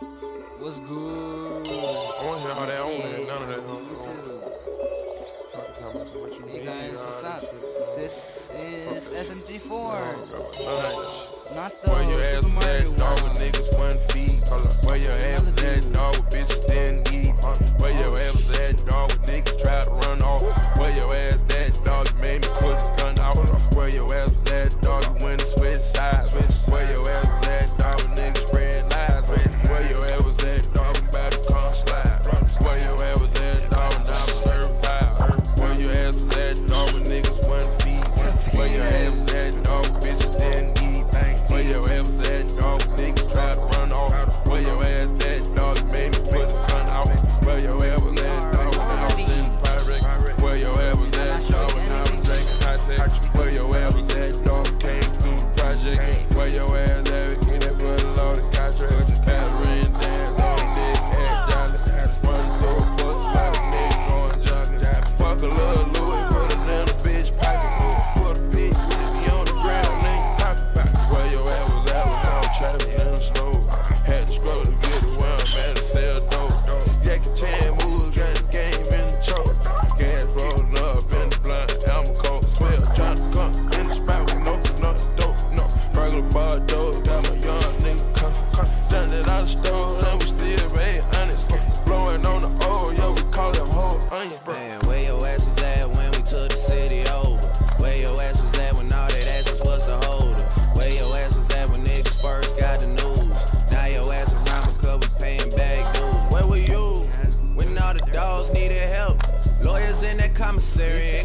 What's good? I want to hear all that. I want to hear none of that. Talk Hey guys, what's up? This is SMG4. Not the Where your ass Mario at, dog, with niggas one feet. Where your ass at, dog, with bitches didn't eat. Where your oh, ass that. dog,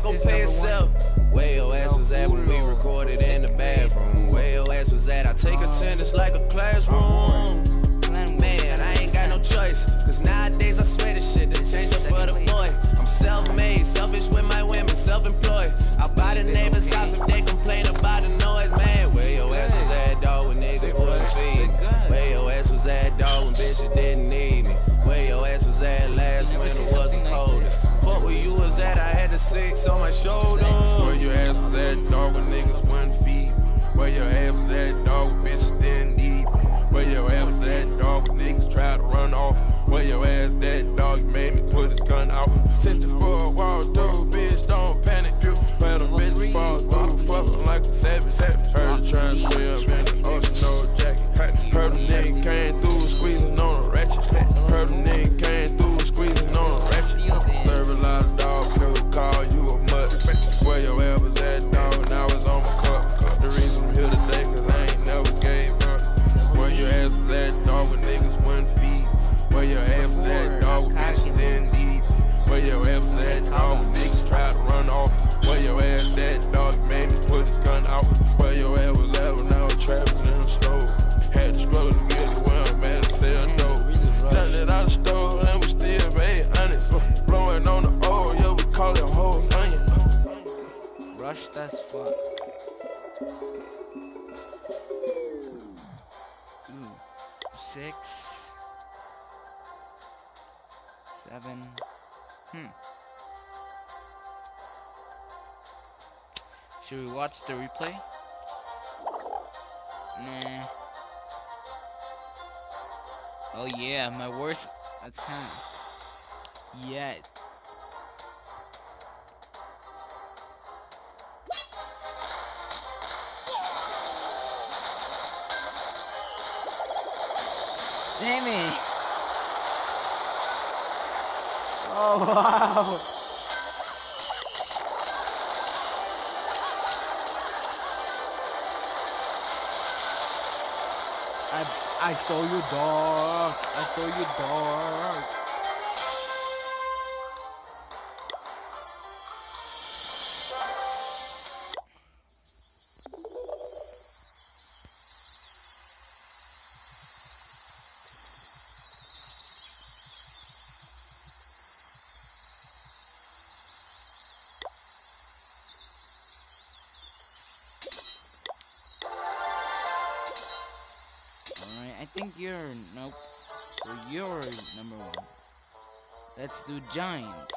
gon' pay itself. One. out. Sent the for a walk. rushed as fuck. Ooh, six, seven, hmm. Should we watch the replay? Nah. Oh yeah, my worst attempt yet. Damage. Oh, wow. I, I stole your dog. I stole your dog. think you're... Nope. So you're number one. Let's do Giants.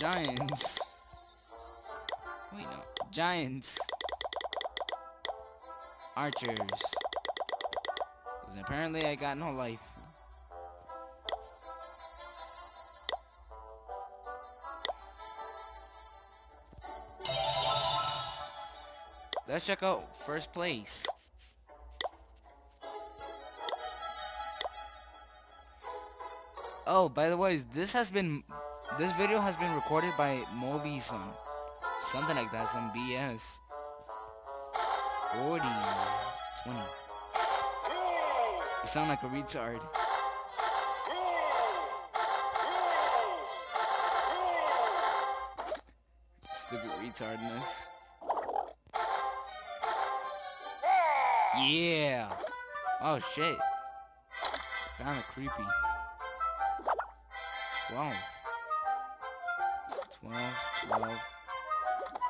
Giants. Wait, no. Giants. Archers. Because apparently I got no life. Let's check out first place. Oh, by the way, this has been, this video has been recorded by Mobizen. Something like that, some BS. 40, 20. You sound like a retard. Stupid retardness. Yeah. Oh shit. Kinda creepy. 12. 12, 12,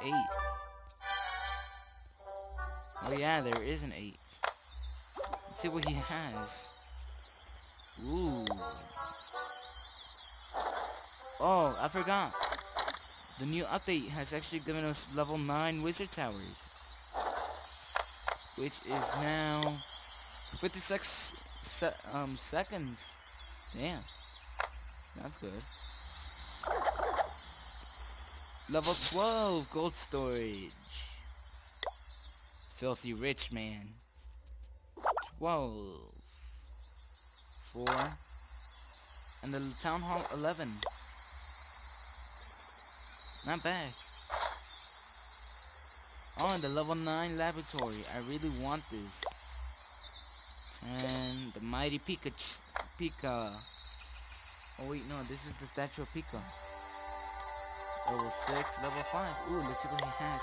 8. Oh yeah, there is an 8. Let's see what he has. Ooh. Oh, I forgot. The new update has actually given us level 9 wizard towers. Which is now 56 se um, seconds. Damn. That's good. Level 12 gold storage. Filthy rich man. 12. 4. And the town hall 11. Not bad. Oh, and the level 9 laboratory. I really want this. And the mighty Pikachu. Pika. Oh wait, no, this is the statue of Pika. Level 6, level 5. Ooh, let's see what he has.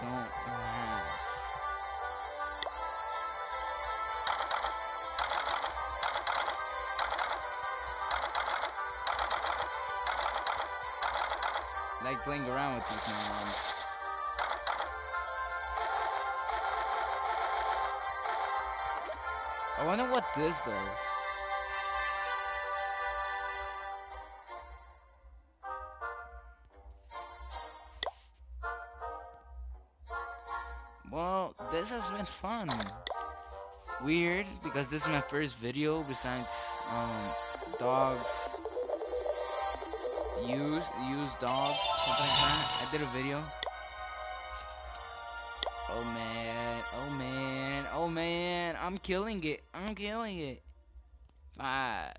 Don't have. Like playing around with these morons. I wonder what this does. Well, this has been fun. Weird, because this is my first video besides um, dogs. Use, use dogs, something like that. I did a video. Oh man, oh man, oh man, I'm killing it, I'm killing it. Fuck.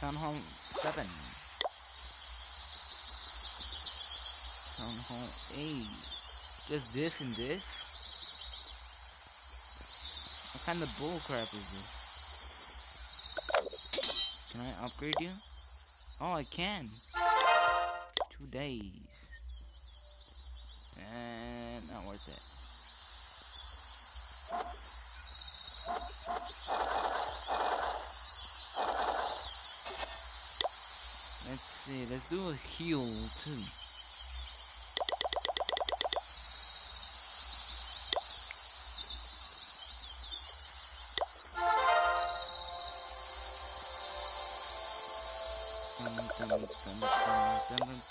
Town Hall 7. Town Hall 8. Just this and this? What kind of bullcrap is this? Can I upgrade you? Oh, I can. Two days. And not worth it. Let's see, let's do a heal too.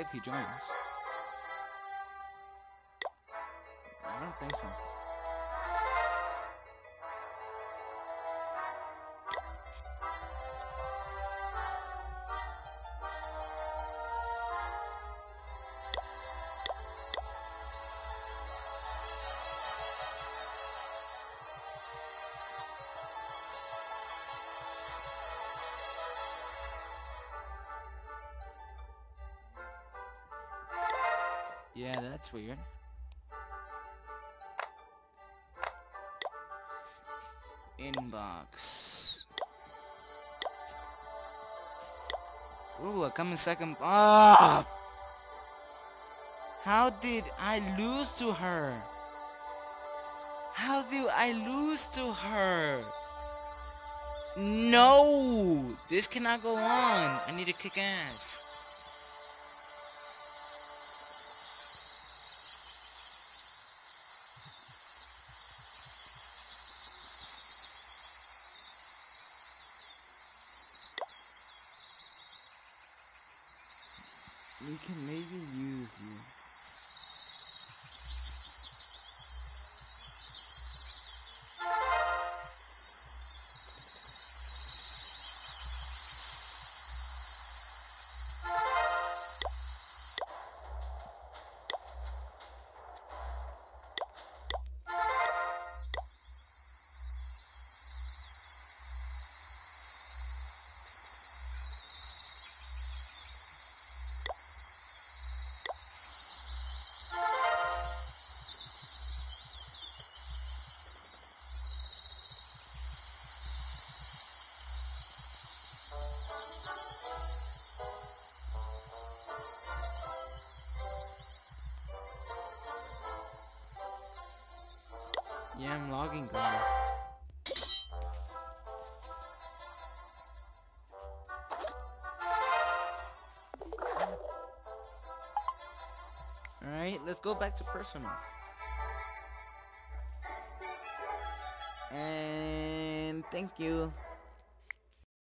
if he joins. Yeah, that's weird. Inbox. Ooh, I come in second. Ah! How did I lose to her? How do I lose to her? No! This cannot go on. I need to kick ass. We can maybe use you. Yeah, I'm logging guys. Alright, let's go back to personal. And thank you.